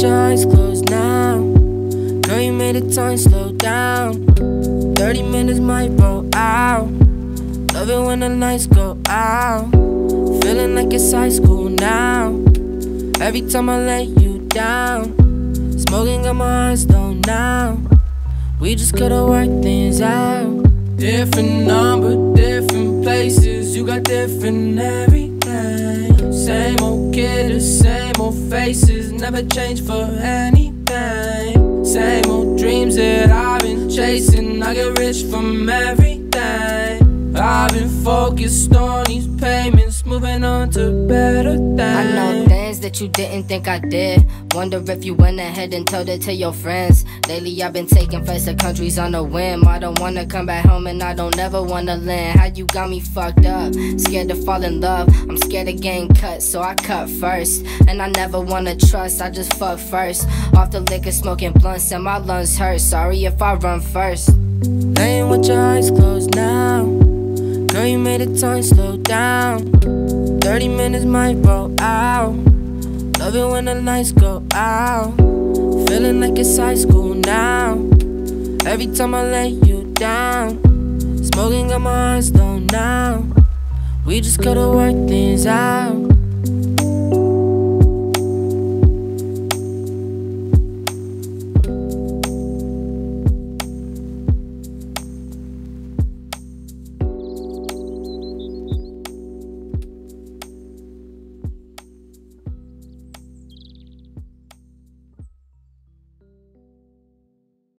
Your eyes closed now. Made it time slow down. 30 minutes might roll out. Love it when the lights go out. Feeling like it's high school now. Every time I lay you down. Smoking got my eyes low now. We just gotta work things out. Different number, different places. You got different everything. Same old kid, the same old faces. Never change for anything. Same old dreams that I've been chasing. I get rich from everything. I've been focused on these payments, moving on to better things. That you didn't think I did. Wonder if you went ahead and told it to your friends. Lately, I've been taking flights to countries on a whim. I don't wanna come back home and I don't ever wanna land. How you got me fucked up? Scared to fall in love. I'm scared of getting cut, so I cut first. And I never wanna trust, I just fuck first. Off the liquor, smoking blunts, and my lungs hurt. Sorry if I run first. Laying with your eyes closed now. Girl, you made it time slow down. 30 minutes might roll out. Love it when the lights go out. Feeling like it's high school now. Every time I lay you down. Smoking got my eyes low now. We just gotta work things out.